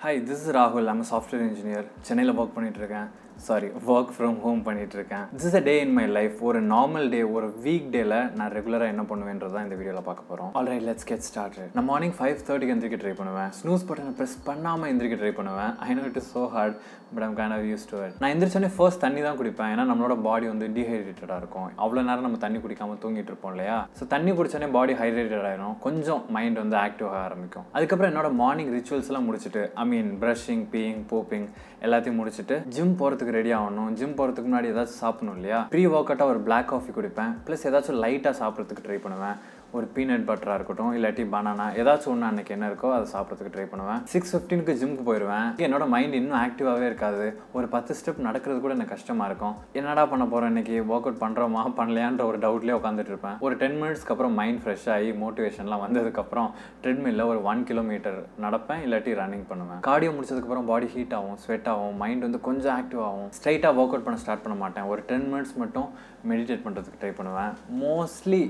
Hi this is ராகுல் I'm software engineer சென்னையில் work பண்ணிகிட்ருக்கேன் சாரி ஒர்க் ஃப்ரம் ஹோம் பண்ணிட்டு இருக்கேன் this is a day in my life ஒரு நார்மல் டே ஒரு வீக் டேல நான் ரெகுலராக என்ன பண்ணுவேன்றது தான் இந்த வீடியோவில் பார்க்க போகிறோம் ஆல்ரைட் லெட்ஸ் கெட் ஸ்டார்ட் நான் மார்னிங் ஃபைவ் தேர்ட்டிக்கு எந்திரிக்க ட்ரை பண்ணுவேன். ஸ்னூஸ் பட்டனை ப்ரெஸ் பண்ணாமல் எந்திரிக்க ட்ரை பண்ணுவேன். I know it is so hard but I'm kind of use to it நான் எந்திரிச்சோடனே ஃபர்ஸ்ட் தண்ணி தான் குடிப்பேன். ஏன்னா நம்மளோட பாடி வந்து டீஹைட்ரேட்டடாக இருக்கும். அவ்வளோ நேரம் நம்ம தண்ணி குடிக்காமல் தூங்கிட்டு இருப்போம் இல்லையா? ஸோ தண்ணி குடிச்சோடனே பாடி ஹைட்ரேட்டட் ஆகிடும் கொஞ்சம் மைண்ட் வந்து ஆக்டிவ் ஆக ஆரம்பிக்கும். அதுக்கப்புறம் என்னோட மார்னிங் ரிச்சுவல்ஸ்லாம் முடிச்சுட்டு ஐ மீன் ப்ரஷிங் பீயிங் போப்பிங் எல்லாத்தையும் முடிச்சுட்டு ஜிம் போகிறதுக்கு ரெடி ஆகணும். ஜிம் போகிறதுக்கு முன்னாடி ஏதாச்சும் சாப்பிடணும் இல்லையா? ப்ரீ ஒர்க் அவுட்டாக ஒரு பிளாக் காஃபி குடிப்பேன். ப்ளஸ் ஏதாச்சும் லைட்டாக சாப்பிட்றதுக்கு ட்ரை பண்ணுவேன். ஒரு பீனட் பட்டராக இருக்கட்டும் இல்லாட்டி பனானா ஏதாச்சும் ஒன்று அன்றைக்கி என்ன இருக்கோ அதை சாப்பிட்றதுக்கு ட்ரை பண்ணுவேன். சிக்ஸ் ஃபிஃப்டீனுக்கு ஜிம்க்கு போயிடுவேன் என்னோட மைண்ட் இன்னும் ஆக்டிவாகவே இருக்காது. ஒரு பத்து ஸ்டெப் நடக்கிறது கூட எனக்கு கஷ்டமாக இருக்கும். என்னடா பண்ண போகிறோம் இன்னைக்கு? ஒர்க் அவுட் பண்ணுறோமா பண்ணலையான்ற ஒரு டவுட்லேயே உட்காந்துட்டு இருப்பேன். ஒரு டென் மினிட்ஸ்க்கு அப்புறம் மைண்ட் ஃப்ரெஷ் ஆகி மோட்டிவேஷன்லாம் வந்ததுக்கப்புறம் ட்ரெட்மில்ல ஒரு ஒன் கிலோமீட்டர் நடப்பேன் இல்லாட்டி ரன்னிங் பண்ணுவேன். கார்டியோ முடிச்சதுக்கப்புறம் பாடி ஹீட் ஆகும் ஸ்வெட் ஆகும் மைண்ட் வந்து கொஞ்சம் ஆக்டிவ் ஆகும். ஸ்ட்ரைட்டாக ஒர்க் அவுட் பண்ண ஸ்டார்ட் பண்ண மாட்டேன். ஒரு டென் மினிட்ஸ் மட்டும் மெடிடேட் பண்ணுறதுக்கு ட்ரை பண்ணுவேன். மோஸ்ட்லி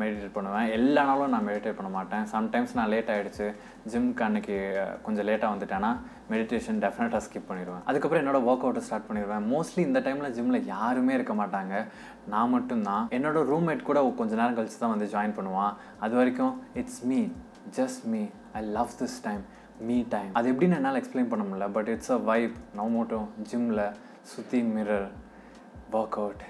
மெடிடேட் பண்ணுவேன். எல்லா நாளும் நான் மெடிடேட் பண்ண மாட்டேன். சம்டைம்ஸ் நான் லேட் ஆகிடுச்சு ஜிம்க்கு அன்னைக்கு கொஞ்சம் லேட்டாக வந்துட்டேன்னா மெடிடேஷன் டெஃபினட்டாக ஸ்கிப் பண்ணிடுவேன். அதுக்கப்புறம் என்னோட ஒர்க் அவுட்டை ஸ்டார்ட் பண்ணிடுவேன். மோஸ்ட்லி இந்த டைமில் ஜிம்மில் யாருமே இருக்க மாட்டாங்க. நான் மட்டும்தான். என்னோட ரூம்மேட் கூட கொஞ்ச நேரம் கழிச்சு தான் வந்து ஜாயின் பண்ணுவான். அது வரைக்கும் it's me just me I love this time me time அது எப்படின்னு என்னால் எக்ஸ்பிளைன் பண்ண முடியல but it's a vibe no motto ஜிம்மில் சுற்றி மிரர் ஒர்க் அவுட்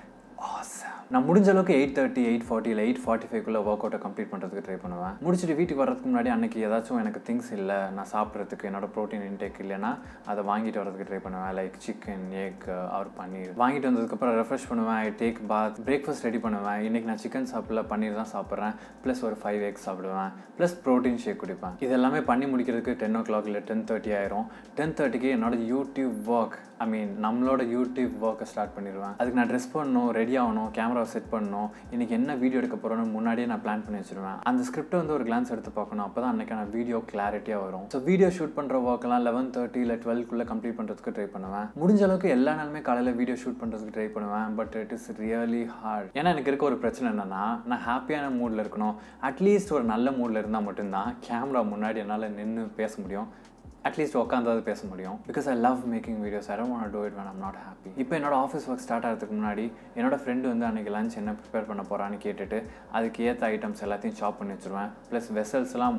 நான் முடிஞ்ச அளவுக்கு எயிட் தேர்ட்டி எயிட் ஃபார்ட்டி இல்லை எயிட் ஃபார்ட்டி ஃபைவ்க்குள்ளே ஒர்க் அவுட்டை கம்ப்ளீட் பண்ணுறதுக்கு ட்ரை பண்ணுவேன். முடிச்சுட்டு வீட்டுக்கு வரதுக்கு முன்னாடி அன்றைக்கி ஏதாச்சும் எனக்கு திங்ஸ் இல்லை நான் சாப்பிட்றதுக்கு என்னோட ப்ரோட்டீன் இன்டேக் இல்லைன்னா அதை வாங்கிட்டு வரதுக்கு ட்ரை பண்ணுவேன். Like chicken egg or paneer வாங்கிட்டு வந்ததுக்கப்புறம் ரெஃப்ரெஷ் பண்ணுவேன். I take bath breakfast ready பண்ணுவேன். இன்றைக்கி நான் சிக்கன் சாப்பிடல பன்னீர் தான் சாப்பிட்றேன். ப்ளஸ் ஒரு ஃபைவ் எக் சாப்பிடுவேன். ப்ளஸ் ப்ரோட்டீன் ஷேக் குடிப்பேன். இது எல்லாமே பண்ணி முடிக்கிறதுக்கு டென் ஓ கிளாக் இல்லை டென் தேர்ட்டி ஆயிரும். டென் தேர்ட்டிக்கு என்னோட யூடியூப் ஒர்க் ஐ மீன் நம்மளோட யூடியூப் ஒர்க்கை ஸ்டார்ட் பண்ணிடுவேன். அதுக்கு நான் ட்ரெஸ் பண்ணணும் ரெடி ரெடி ஆகணும் கேமரா செட் பண்ணணும் இன்றைக்கி என்ன வீடியோ எடுக்க போகிறோன்னு முன்னாடியே நான் பிளான் பண்ணி வச்சுருவேன். அந்த ஸ்கிரிப்ட்டை வந்து ஒரு கிளான்ஸ் எடுத்து பார்க்கணும். அப்போ தான் அன்றைக்கான வீடியோ கிளாரிட்டியாக வரும். ஸோ வீடியோ ஷூட் பண்ணுற ஒர்க்கெல்லாம் லெவன் தேர்ட்டி இல்லை டுவெல்க்குள்ளே கம்ப்ளீட் பண்ணுறதுக்கு ட்ரை பண்ணுவேன். முடிஞ்ச அளவுக்கு எல்லா நாளுமே காலையில் வீடியோ ஷூட் பண்ணுறதுக்கு ட்ரை பண்ணுவேன். But it is really hard ஏன்னா எனக்கு இருக்க ஒரு பிரச்சனை என்னென்னா நான் ஹாப்பியான மூடில் இருக்கணும். அட்லீஸ்ட் ஒரு நல்ல மூடில் இருந்தால் மட்டும்தான் கேமரா முன்னாடி என்னால் நின்று பேச முடியும். அட்லீஸ்ட் உட்காந்தாவது பேச முடியும். Because I love making videos I don't want do it when I'm not happy இப்போ என்னோட ஆஃபீஸ் ஒர்க் ஸ்டார்ட் ஆகிறதுக்கு முன்னாடி என்னோட ஃப்ரெண்டு வந்து அன்றைக்கி லஞ்ச் என்ன ப்ரிப்பேர் பண்ண போகிறான்னு கேட்டுட்டு அதுக்கு ஏற்ற ஐட்டம்ஸ் எல்லாத்தையும் சாப் பண்ணி வச்சுருவேன். ப்ளஸ் வெசல்ஸ்லாம்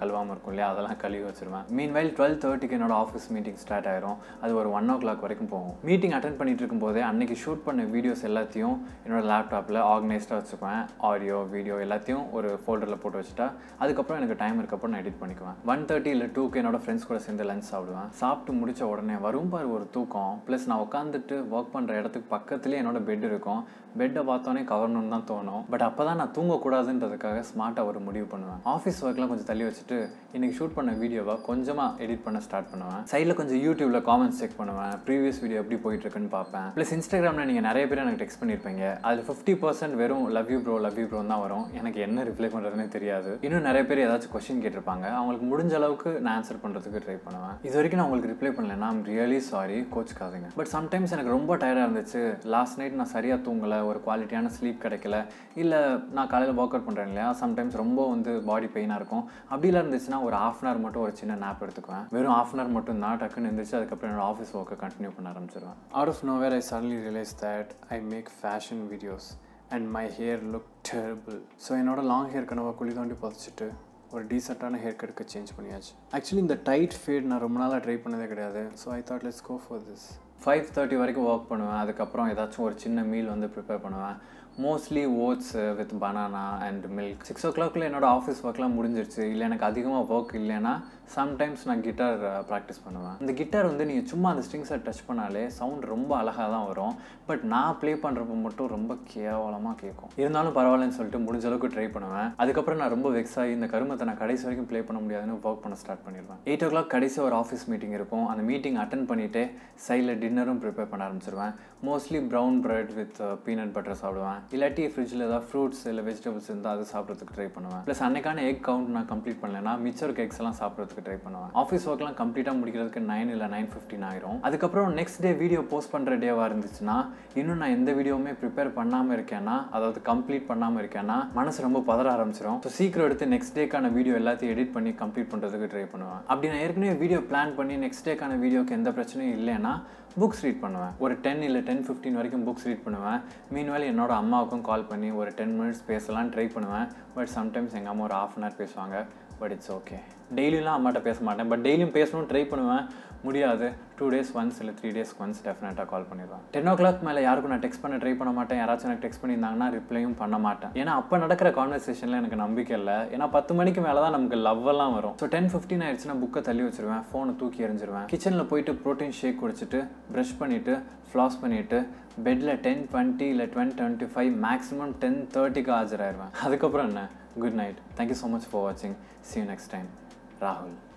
கழுவாமல் இருக்கும் இல்லையா? அதெல்லாம் கழுவி வச்சுருவேன். மீன் வைல் டுவெல் தேர்ட்டிக்கு என்னோட ஆஃபீஸ் மீட்டிங் ஸ்டார்ட் ஆயிரும். அது ஒரு ஒன் ஓ கிளாக் வரைக்கும் போகும். மீட்டிங் அட்டன் பண்ணிட்டு இருக்கும்போதே அன்றைக்கி ஷூட் பண்ண வீடியோஸ் எல்லாத்தையும் என்னோட லேப்டாப்பில் ஆர்கனைஸ்டாக வச்சுக்குவேன். ஆடியோ வீடியோ எல்லாத்தையும் ஒரு ஃபோல்டரில் போட்டு வச்சுட்டா அதுக்கப்புறம் எனக்கு டைம் இருக்கப்போ நான் எடிட் பண்ணிக்குவேன். ஒன் தேர்ட்டி இல்லை டூக்கு என்னோட ஃப்ரெண்ட்ஸ் கூட சேர்ந்து லஞ்ச் சாப்பிடுவேன். சாப்பிட்டு முடிச்ச உடனே வரும் பாரு ஒரு தூக்கம். ப்ளஸ் நான் உட்காந்துட்டு ஒர்க் பண்ணுற இடத்துக்கு பக்கத்துலேயே என்னோட பெட் இருக்கும். பெட்டை பார்த்தோன்னே கவரணும்னு தான் தோணும். பட் அப்போ தான் நான் தூங்கக்கூடாதுன்றதுக்காக ஸ்மார்ட்டாக ஒரு முடிவு பண்ணுவேன். ஆஃபீஸ் ஒர்க்லாம் கொஞ்சம் தள்ளி வச்சுட்டு இன்றைக்கி ஷூட் பண்ண வீடியோவை கொஞ்சமாக எடிட் பண்ண ஸ்டார்ட் பண்ணுவேன். சைடில் கொஞ்சம் யூடியூப்பில் காமெண்ட்ஸ் செக் பண்ணுவேன். ப்ரீவியஸ் வீடியோ எப்படி போயிட்டு இருக்குன்னு பார்ப்பேன். ப்ளஸ் இன்ஸ்டாகிராமில் நீங்கள் நிறைய பேர் எனக்கு டெக்ஸ்ட் பண்ணியிருப்பீங்க அதில் ஃபிஃப்டி பர்சன்ட் வெறும் love you bro love you bro தான் வரும். எனக்கு என்ன ரிப்ளை பண்ணுறதுனே தெரியாது. இன்னும் நிறைய பேர் ஏதாச்சும் கொஸ்டின் கேட்டிருப்பாங்க. அவங்களுக்கு முடிஞ்ச அளவுக்கு நான் ஆன்சர் பண்ணுறதுக்கு ட்ரை பண்ணுவேன். இது வரைக்கும் நான் உங்களுக்கு ரிப்ளை பண்ணலன்னா ஐம் ரியலி சாரி கோச்சுக்காதீங்க. பட் சம்டைம்ஸ் எனக்கு ரொம்ப டயர்டாக இருந்துச்சு. லாஸ்ட் நைட் நான் சரியாக தூங்கலை ஒரு குவாலிட்டியான ஸ்லீப் கிடைக்கல. இல்லை நான் காலையில் ஒர்க் அவுட் பண்ணுறேன் இல்லையா? சம்டைம்ஸ் ரொம்ப வந்து பாடி பெயினாக இருக்கும். அப்படிலாம் இருந்துச்சுன்னா ஒரு ஆஃப் அன் ஹவர் மட்டும் ஒரு சின்ன நேப் எடுத்துக்குவேன். வெறும் ஆஃப் அன் ஹவர் மட்டும் தான் டக்குன்னு இருந்துச்சு அதுக்கப்புறம் என்னோட ஆஃபீஸ் ஒர்க்கை கண்டினியூ பண்ண ஆரம்பிச்சிருவேன். Out of nowhere I suddenly realise that I make fashion videos and my hair look terrible so என்னோட லாங் ஹேர் கனவை குழி தோண்டி புதைச்சிட்டு ஒரு டீசெண்டான ஹேர் கட்டுக்கு சேஞ்ச் பண்ணியாச்சு. ஆக்சுவலி இந்த டைட் ஃபேட் நான் ரொம்ப நாளாக ட்ரை பண்ணதே கிடையாது. So I thought let's go for this five thirty வரைக்கும் ஒர்க் பண்ணுவேன். அதுக்கப்புறம் ஏதாச்சும் ஒரு சின்ன மீல் வந்து ப்ரிப்பேர் பண்ணுவேன். Mostly oats with banana and milk six ஓ கிளாக்ல என்னோட ஆஃபீஸ் ஒர்க்லாம் முடிஞ்சிருச்சு. இல்லை எனக்கு அதிகமாக ஒர்க் இல்லைன்னா சம்டைம்ஸ் நான் கிட்டார் ப்ராக்டிஸ் பண்ணுவேன். இந்த கிட்டார் வந்து நீங்கள் சும்மா அந்த ஸ்ட்ரிங்ஸை டச் பண்ணாலே சவுண்ட் ரொம்ப அழகாக தான் வரும். பட் நான் ப்ளே பண்ணுறப்ப மட்டும் ரொம்ப கேவலமாக கேட்கும். இருந்தாலும் பரவாயில்லன்னு சொல்லிட்டு முடிஞ்ச அளவுக்கு ட்ரை பண்ணுவேன். அதுக்கப்புறம் நான் ரொம்ப வெக்ஸ் ஆகி இந்த கருமத்தை நான் கடைசி வரைக்கும் ப்ளே பண்ண முடியாதுன்னு ஒர்க் பண்ண ஸ்டார்ட் பண்ணிடுவேன். எயிட் ஓ கிளாக் கடைசி ஒரு ஆஃபீஸ் மீட்டிங் இருக்கும். அந்த மீட்டிங் அட்டன் பண்ணிவிட்டு சைடில் டின்னரும் ப்ரிப்பேர் பண்ண ஆரம்பிச்சிருவேன். Mostly brown bread with peanut butter சாப்பிடுவேன். இல்லாட்டி ஃப்ரிட்ஜில் ஏதாவது ஃப்ரூட்ஸ் இல்லை வெஜிடபிள்ஸ் இருந்தால் அது சாப்பிட்றதுக்கு ட்ரை பண்ணுவேன். ப்ளஸ் அன்னைக்கான எக் கவுண்ட் நான் கம்ப்ளீட் பண்ணலைன்னா மிச்சர் கேக்ஸ் எல்லாம் சாப்பிட்றதுக்கு ட்ரை பண்ணுவேன் ஆஃபீஸ் ஒர்க்லாம் கம்ப்ளீட்டாக முடிக்கிறதுக்கு நைன் இல்லை நைன் ஃபிஃப்டின் ஆயிரும். அதுக்கப்புறம் நெக்ஸ்ட் டே வீடியோ போஸ்ட் பண்ணுற டேவாக இருந்துச்சுன்னா இன்னும் நான் எந்த வீடியோவுமே ப்ரிப்பேர் பண்ணாமல் இருக்கேன்னா அதாவது கம்ப்ளீட் பண்ணாமல் இருக்கேன்னா மனசு ரொம்ப பதற ஆரம்பிச்சிடும் ஸோ சீக்கிரம் எடுத்து நெக்ஸ்ட் டேக்கான வீடியோ எல்லாத்தையும் எடிட் பண்ணி கம்ப்ளீட் பண்ணுறதுக்கு ட்ரை பண்ணுவேன். அப்படி நான் ஏற்கனவே வீடியோ பிளான் பண்ணி நெக்ஸ்ட் டேக்கான வீடியோக்கு எந்த பிரச்சனையும் இல்லைன்னா புக்ஸ் ரீட் பண்ணுவேன். ஒரு டென் இல்லை டென் ஃபிஃப்டின் வரைக்கும் புக்ஸ் ரீட் பண்ணுவேன். மீன்வேல் என்னோட அம்மாவுக்கும் கால் பண்ணி ஒரு டென் மினிட்ஸ் பேசலாம் ட்ரை பண்ணுவேன். பட் சம்டைம்ஸ் எங்கள் அம்மா ஒரு ஆஃப் அன் ஹவர் பேசுவாங்க. பட் இட்ஸ் ஓகே டெய்லியெலாம் அம்மாட்ட பேச மாட்டேன். பட் டெய்லியும் பேசணும்னு ட்ரை பண்ணுவேன். முடியாது. டூ டேஸ் ஒன்ஸ் இல்லை த்ரீ டேஸ் ஒன்ஸ் டெஃபினட்டாக கால் பண்ணிடுவேன். டென் ஓ கிளாக் மேலே யாருக்கும் நான் டெக்ஸ்ட் பண்ண ட்ரை பண்ண மாட்டேன். யாராச்சும் எனக்கு டெக்ஸ்ட் பண்ணியிருந்தாங்கன்னா ரிப்ளையும் பண்ண மாட்டேன். ஏன்னா அப்போ நடக்கிற கான்வர்சேஷனில் எனக்கு நம்பிக்கை இல்லை. ஏன்னா பத்து மணிக்கு மேலே தான் நமக்கு லவ்வெல்லாம் வரும். ஸோ டென் ஃபிஃப்டின் ஆயிடுச்சுன்னா புக்கை தள்ளி வச்சிருவேன். ஃபோனை தூக்கி எறிஞ்சிருவேன். கிச்சனில் போயிட்டு ப்ரோட்டீன் ஷேக் குடிச்சிட்டு ப்ரஷ் பண்ணிவிட்டு ஃப்ளாஸ் பண்ணிவிட்டு பெட்டில் டென் டுவெண்ட்டி இல்லை twenty twenty five maximum ten தேர்ட்டிக்கு ஆஜராயிருவேன். அதுக்கப்புறம் என்ன? good night. Thank you so much for watching. See you next time. Rahul.